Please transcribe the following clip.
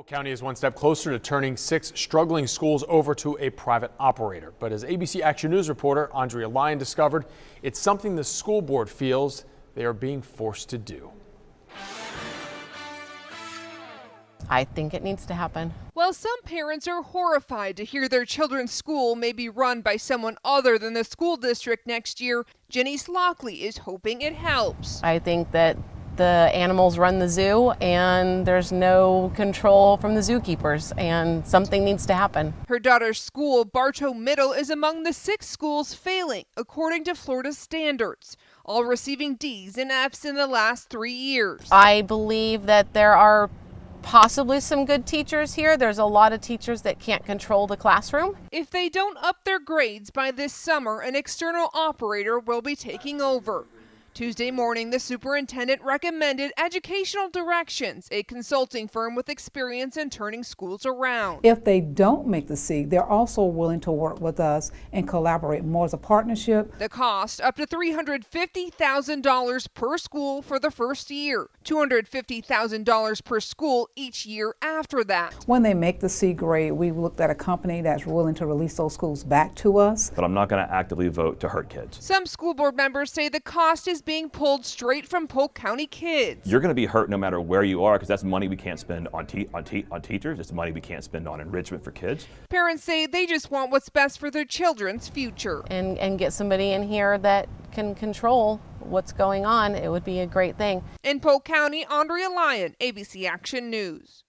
Polk County is one step closer to turning six struggling schools over to a private operator. But as ABC Action News reporter Andrea Lyon discovered, it's something the school board feels they are being forced to do. I think it needs to happen. While some parents are horrified to hear their children's school may be run by someone other than the school district next year, Jenny Slockley is hoping it helps. I think that the animals run the zoo and there's no control from the zookeepers and something needs to happen. Her daughter's school, Bartow Middle, is among the six schools failing according to Florida standards, all receiving D's and F's in the last three years. I believe that there are possibly some good teachers here. There's a lot of teachers that can't control the classroom. If they don't up their grades by this summer, an external operator will be taking over. Tuesday morning, the superintendent recommended Educational Directions, a consulting firm with experience in turning schools around. If they don't make the C, they're also willing to work with us and collaborate more as a partnership. The cost up to $350,000 per school for the first year, $250,000 per school each year after that. When they make the C grade, we looked at a company that's willing to release those schools back to us. But I'm not going to actively vote to hurt kids. Some school board members say the cost is being pulled straight from Polk County kids. You're going to be hurt no matter where you are because that's money we can't spend on, te on, te on teachers. It's money we can't spend on enrichment for kids. Parents say they just want what's best for their children's future. And, and get somebody in here that can control what's going on. It would be a great thing. In Polk County, Andrea Lyon, ABC Action News.